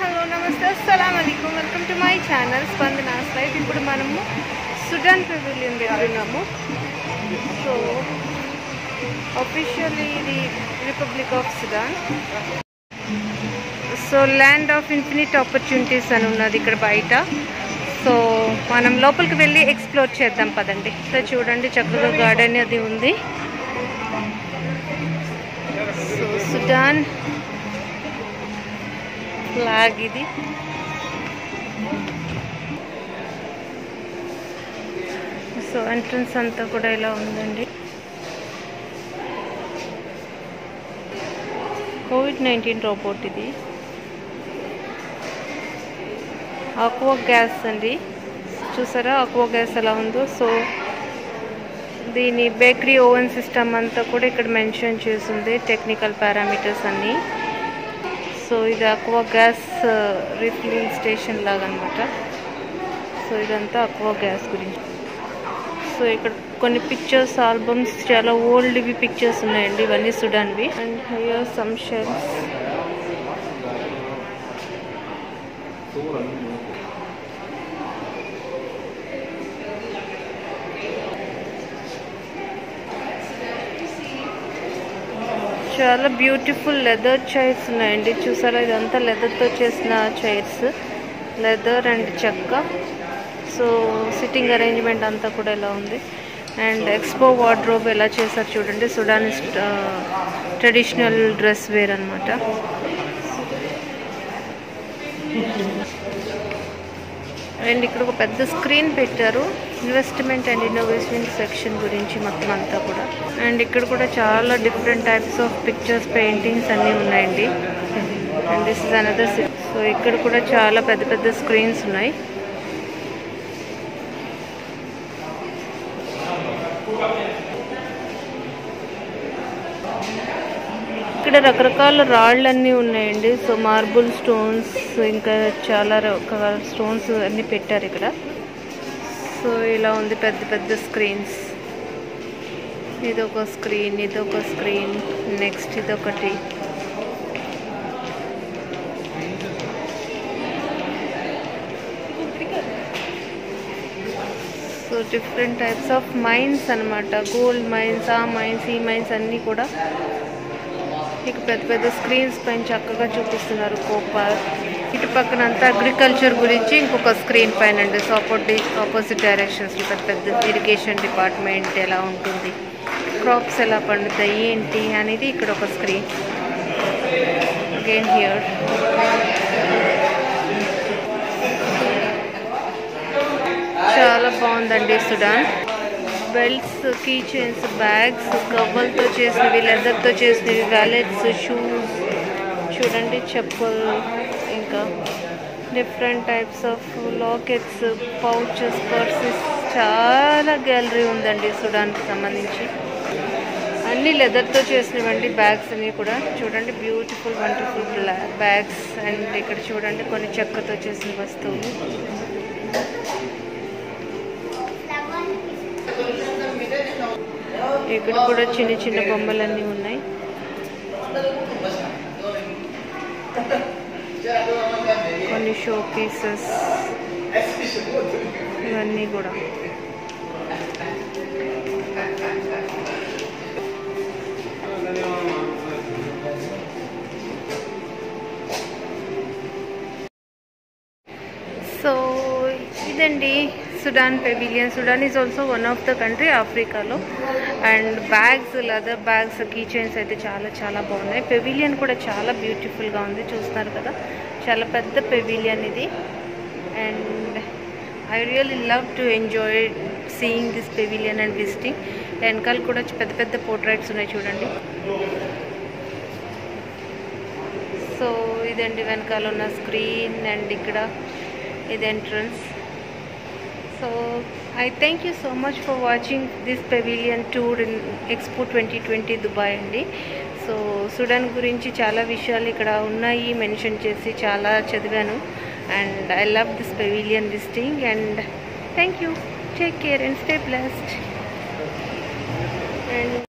Hello నమస్తే అస్సలం అలైకుం. Welcome to my channel Spandana's life ఇప్పుడు మనము సుడాన్ పెవిలియన్ దగ్గర సో అఫీషియల్లీ ఇది republic of Sudan so land of infinite opportunities అని ఉన్నది ఇక్కడ బయట. సో మనం లోపలికి వెళ్ళి ఎక్స్ప్లోర్ చేద్దాం పదండి. సో చూడండి చక్కగా గార్డెన్ అది ఉంది. సో సుడాన్ ఫ్లాగ్ ఇది. సో ఎంట్రన్స్ అంతా కూడా ఇలా ఉందండి. కోవిడ్ నైన్టీన్ రోబోట్ ఇది. ఆక్వా గ్యాస్ అండి. చూసారా ఆక్వా గ్యాస్ ఎలా ఉందో? సో దీని బేకరీ ఓవెన్ సిస్టమ్ అంతా కూడా ఇక్కడ మెన్షన్ చేసింది టెక్నికల్ పారామీటర్స్ అన్నీ. సో ఇది అక్వా గ్యాస్ రీఫిల్లింగ్ స్టేషన్ లాగా అనమాట సో ఇదంతా అక్వా గ్యాస్ గురించి. సో ఇక్కడ కొన్ని పిక్చర్స్ ఆల్బమ్స్ చాలా ఓల్డ్వి పిక్చర్స్ ఉన్నాయండి ఇవన్నీ సుడాన్వి అండ్ హయర్ సమ్ షెల్స్ చాలా బ్యూటిఫుల్ లెదర్ చైర్స్ ఉన్నాయండి. చూసారా? ఇదంతా లెదర్తో చేసిన చైర్స్ లెదర్ అండ్ చెక్క. సో సిట్టింగ్ అరేంజ్మెంట్ అంతా కూడా ఇలా ఉంది. అండ్ ఎక్స్పో వార్డ్రోబ్ ఎలా చేశారు చూడండి. సుడానిస్ ట్రెడిషనల్ డ్రెస్ వేర్ అనమాట అండ్ ఇక్కడ ఒక పెద్ద స్క్రీన్ పెట్టారు. ఇన్వెస్ట్మెంట్ అండ్ ఇన్నోవేషన్ సెక్షన్ గురించి మొత్తం అంతా కూడా. అండ్ ఇక్కడ కూడా చాలా different types of pictures paintings అన్నీ ఉన్నాయండి. And this is another so ఇక్కడ కూడా చాలా పెద్ద పెద్ద స్క్రీన్స్ ఉన్నాయి. ఇక్కడ రకరకాల రాళ్ళన్నీ ఉన్నాయండి. సో మార్బుల్ స్టోన్స్ ఇంకా చాలా రకాల స్టోన్స్ అన్నీ పెట్టారు ఇక్కడ. సో ఇలా ఉంది పెద్ద పెద్ద స్క్రీన్స్ ఇదొక స్క్రీన్ ఇదొక స్క్రీన్ నెక్స్ట్ ఇదొకటి. So different types of mines అనమాట గోల్డ్ మైన్స్ ఆ మైన్స్ ఈ మైన్స్ అన్నీ కూడా మీకు పెద్ద పెద్ద స్క్రీన్స్ పైన చక్కగా చూపిస్తున్నారు కోపర్ ఇటు పక్కన అంతా అగ్రికల్చర్ గురించి ఇంకొక స్క్రీన్ పైన అండి. సో ఆపోజిట్ డైరెక్షన్స్లో పెద్ద పెద్ద ఇరిగేషన్ డిపార్ట్మెంట్ ఎలా ఉంటుంది క్రాప్స్ ఎలా పండుతాయి ఏంటి అనేది ఇక్కడ ఒక స్క్రీన్ అగైన్ హియర్ చాలా బాగుందండి Sudan. Belts key chains bags గవ్వలతో చేసినవి లెదర్తో చేసినవి వ్యాలెట్స్ షూస్ చూడండి చెప్పులు ఇంకా different types of lockets pouches purses చాలా గ్యాలరీ ఉందండి చూడడానికి సంబంధించి. అన్ని లెదర్తో చేసినవండి బ్యాగ్స్ అన్నీ కూడా. చూడండి బ్యూటిఫుల్ వండర్ఫుల్ బ్యాగ్స్ అండ్ ఇక్కడ చూడండి కొన్ని చెక్కతో చేసిన వస్తువులు. ఇక్కడ కూడా చిన్న చిన్న బొమ్మలన్నీ ఉన్నాయి. కొన్ని షో పీసెస్ ఇవన్నీ కూడా. సో ఇదండి. Sudan pavilion. Sudan is also one of the country ఆఫ్రికాలో and bags leather bags key chains అయితే చాలా చాలా బాగున్నాయి. పెవిలియన్ కూడా చాలా బ్యూటిఫుల్గా ఉంది చూస్తున్నారు కదా. చాలా పెద్ద పెవిలియన్ ఇది. And I really love to enjoy seeing this pavilion and visiting వెనకాల కూడా పెద్ద పెద్ద పోర్ట్రైట్స్ ఉన్నాయి చూడండి. సో ఇదండి వెనకాల ఉన్న స్క్రీన్ అండ్ ఇక్కడ ఇది entrance so I thank you so much for watching this pavilion tour in expo twenty twenty Dubai అండి. సో సుడాన్ గురించి చాలా విషయాలు ఇక్కడ ఉన్నాయి మెన్షన్ చేసి చాలా చదివాను. And I love this pavilion visiting and thank you take care and stay blessed